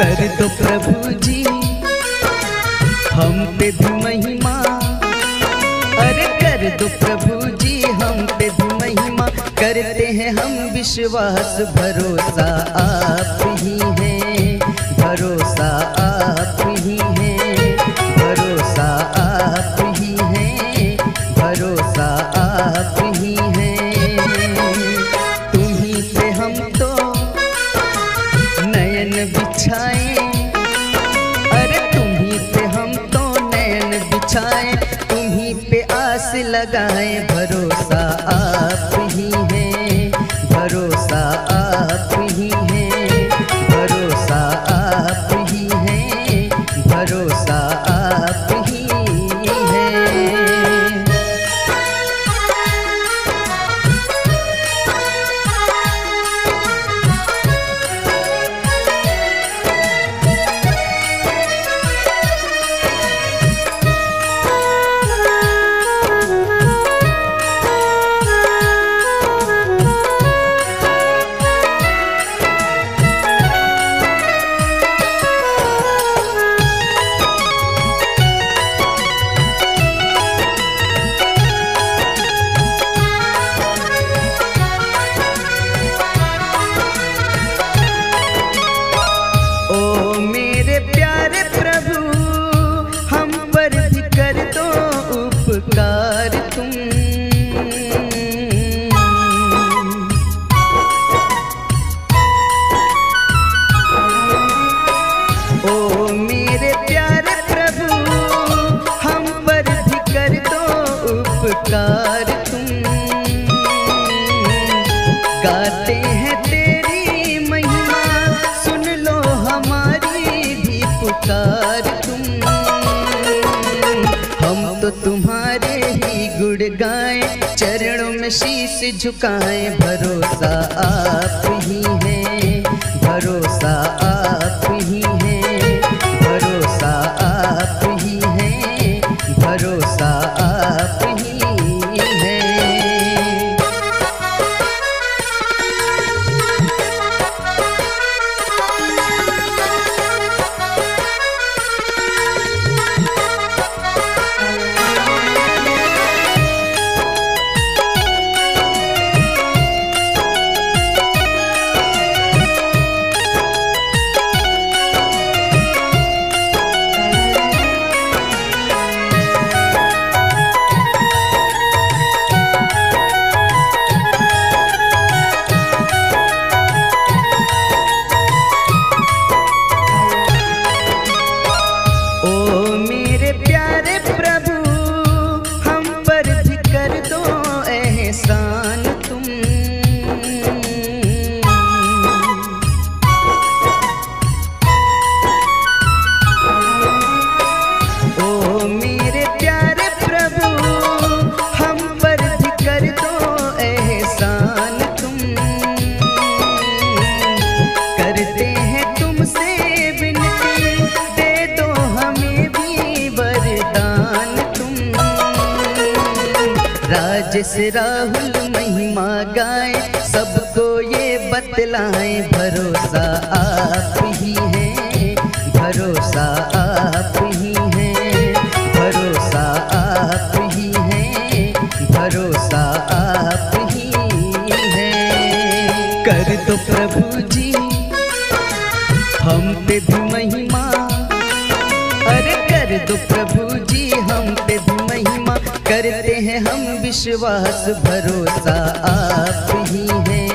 प्रभु जी। हम पे भी महिमा। अरे कर दो प्रभु जी, हम पे भी महिमा। करते हैं हम विश्वास, भरोसा आप ही हैं। भरोसा आप हैं बिछाए। अरे तुम्ही पे हम तो नैन बिछाए तुम्ही पे आस लगाए भरोसा उपकार तुम। गाते हैं तेरी महिमा, सुन लो हमारी भी पुकार तुम। हम तो तुम्हारे ही गुड़ गाए, चरणों में शीश झुकाए, भरोसा आप ही हैं, भरोसा आप ही हैं, भरोसा आप ही हैं, भरोसा राजेश राहुल महिमा गाए सबको ये बतलाए, भरोसा आप ही हैं, भरोसा आप ही हैं, भरोसा आप ही हैं, भरोसा आप ही हैं। कर दो प्रभु जी, हम पे भी महिमा विश्वास भरोसा आप ही हैं।